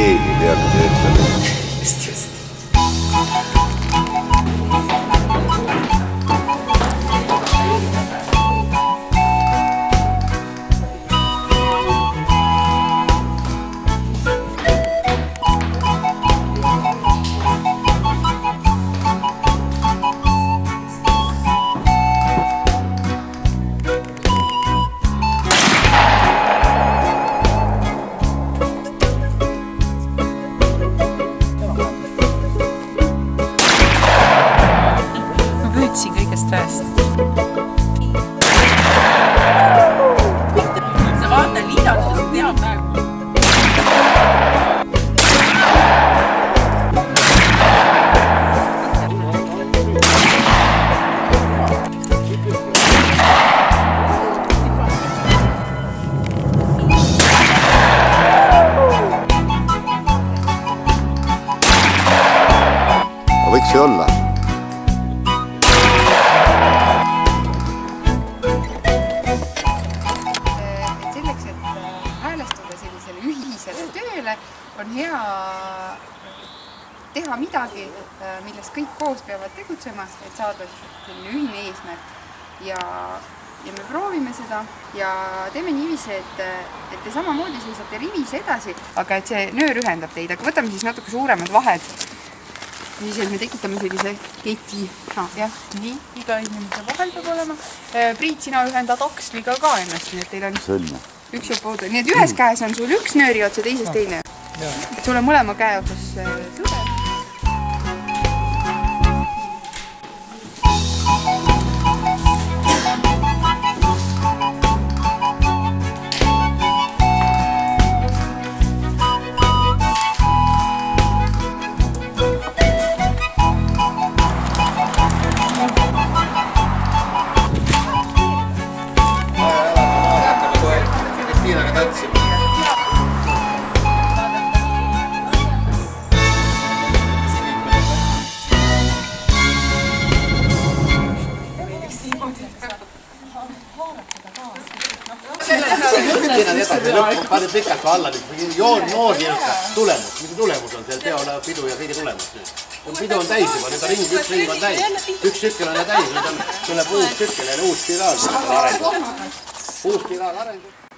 Сергей или Артем. Естественно. tõesti. sa vaata Liina, sa tead praegu. võiks ju olla on hea teha midagi, milles kõik koos peavad tegutsema, et saada selline ühine eesmärk. ja, ja me proovime seda ja teeme niiviisi, et, et te samamoodi seisate rivis edasi, aga et see nöör ühendab teid, aga võtame siis natuke suuremad vahed. siis, et me tekitame sellise keti ah,, jah, nii, iga inimese vahel peab olema. Priit, sina ühendad aksliga ka ennast, nii et teil on sõlme. üks jääb puudu, nii et ühes käes on sul üks nööriots ja teises teine. Sul on mõlema käe otsas äh, sõber. Kristiinaga tantsime. Kristiina edasi, lõppu pani pikalt alla nüüd, joon, noor nii-öelda tulemus, mis tulemus on seal teol pidu ja kõige tulemus nüüd? pidu on täis juba, nüüd on ring, üks ring on täis, üks tsükkel on täis, nüüd on, tuleb uus tsükkel jälle uus spiraal, uus spiraal areng.